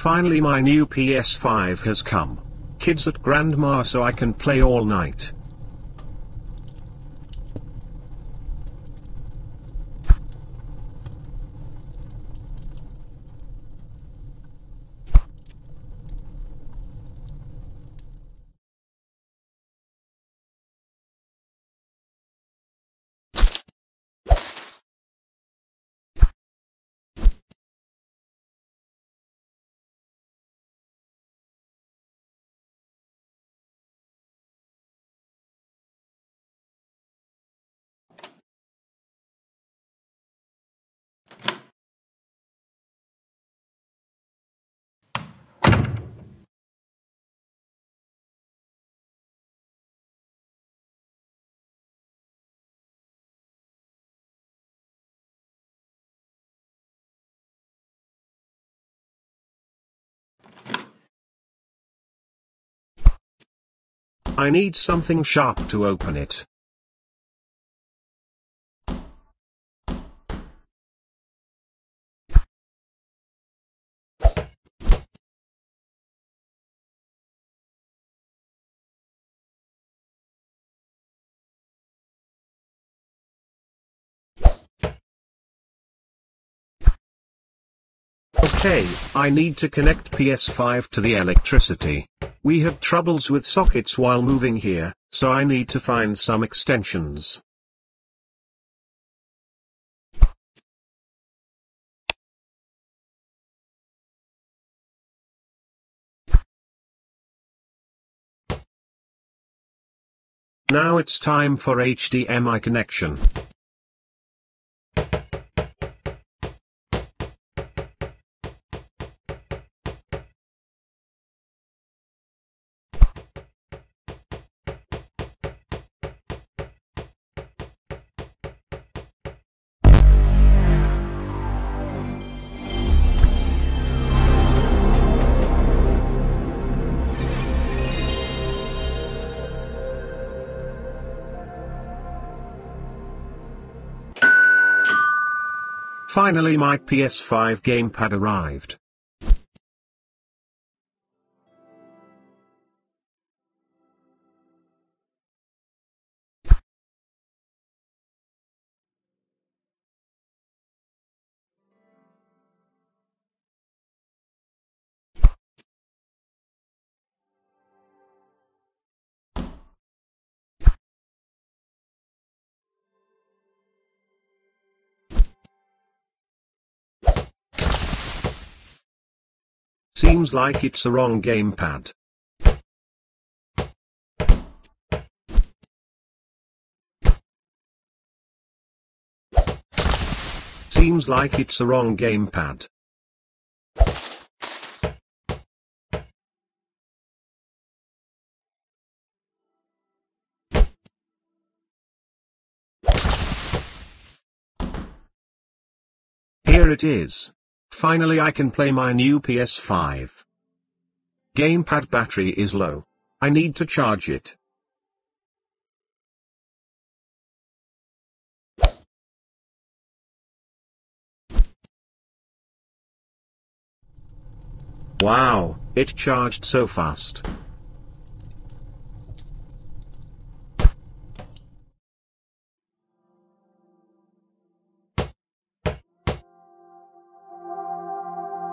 Finally my new PS5 has come. Kids at grandma so I can play all night. I need something sharp to open it. Okay, I need to connect PS5 to the electricity. We had troubles with sockets while moving here, so I need to find some extensions. Now it's time for HDMI connection. Finally my PS5 gamepad arrived. Seems like it's the wrong gamepad. Seems like it's the wrong gamepad. Here it is. Finally I can play my new PS5. Gamepad battery is low. I need to charge it. Wow, it charged so fast.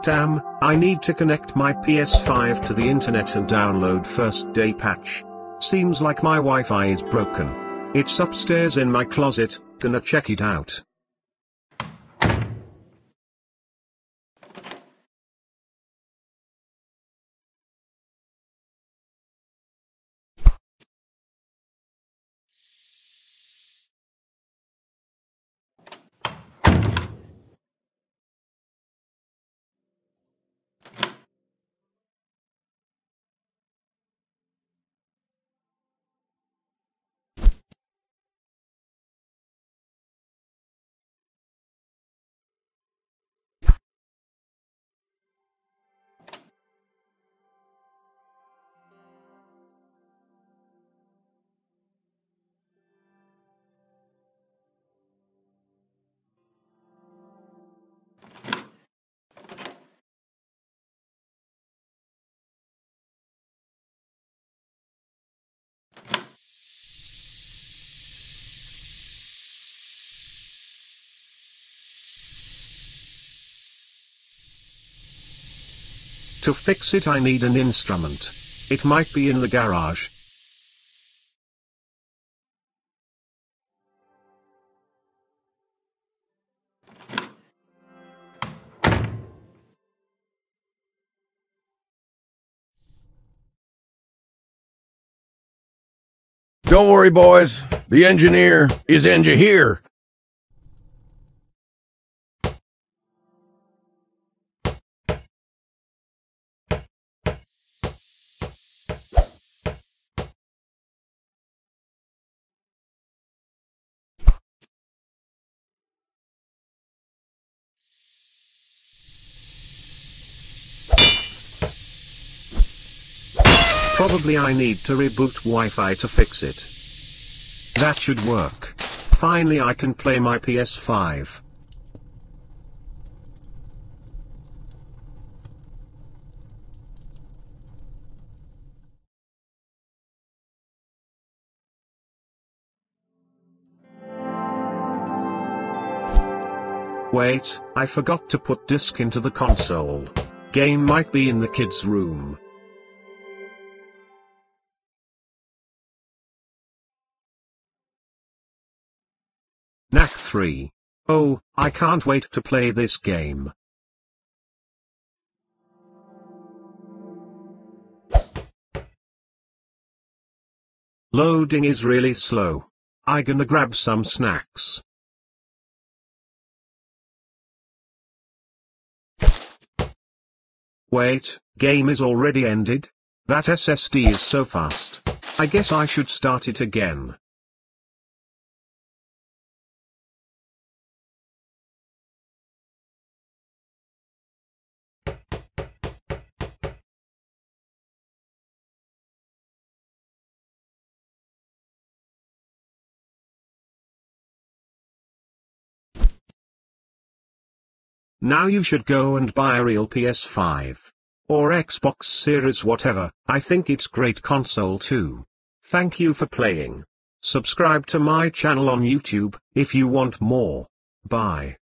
Damn, I need to connect my PS5 to the internet and download first day patch. Seems like my Wi-Fi is broken. It's upstairs in my closet, gonna check it out. To fix it I need an instrument. It might be in the garage. Don't worry, boys. The engineer is engineer Probably I need to reboot Wi-Fi to fix it. That should work. Finally I can play my PS5. Wait, I forgot to put disk into the console. Game might be in the kids' room. Knack 3. Oh, I can't wait to play this game. Loading is really slow. I gonna grab some snacks. Wait, game is already ended? That SSD is so fast. I guess I should start it again. Now you should go and buy a real PS5. Or Xbox Series whatever, I think it's great console too. Thank you for playing. Subscribe to my channel on YouTube, if you want more. Bye.